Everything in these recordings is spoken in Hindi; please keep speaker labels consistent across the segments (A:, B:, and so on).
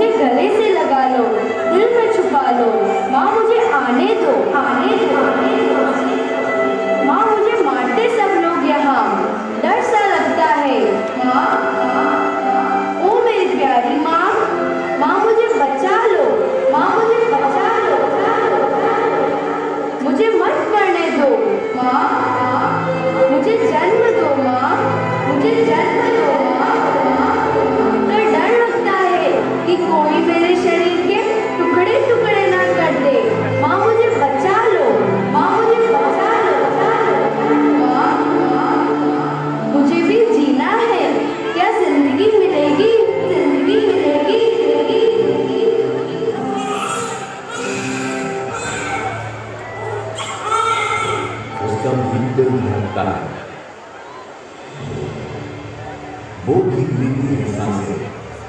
A: मुझे गले से लगा लो, दिल में छुपा लो। माँ मुझे आने दो आने दो माँ मुझे मारते सब लोग यहाँ। डर सा लगता है। माँ ओ मेरी प्यारी माँ माँ मुझे बचा लो, माँ मुझे बचा लो। मुझे मत मरने दो। माँ कोई मेरे शरीर के टुकड़े टुकड़े ना कर दे। माँ, मुझे बचा लो। माँ, मुझे बचा लो मुझे भी जीना है। क्या ज़िंदगी मिलेगी? ज़िंदगी मिलेगी
B: उसका भीतर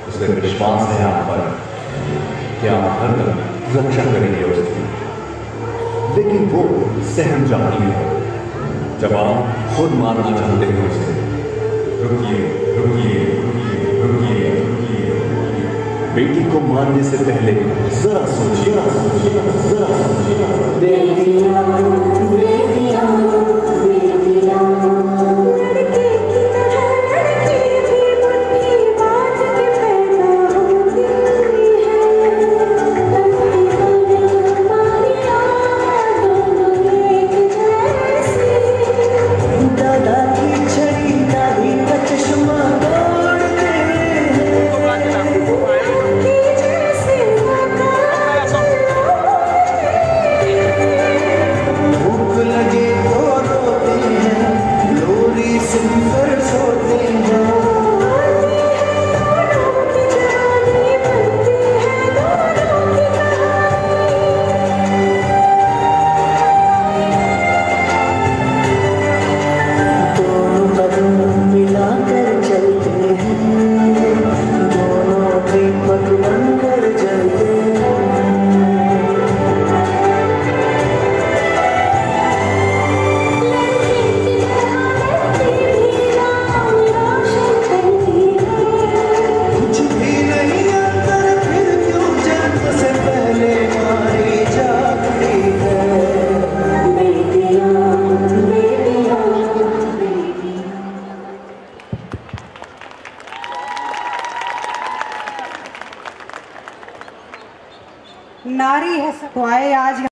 B: उसका विश्वास है आप पर क्या आप हर तक रक्षा करेंगे उसकी लेकिन वो सहम जाती है। जब आप खुद मारना चाहते हैं उसे, रुकिए रुकिए रुकिए बेटी को मारने से पहले जरा सोचिए जरा सोचिए जरा सोचिए।
C: नारी है तो आए आज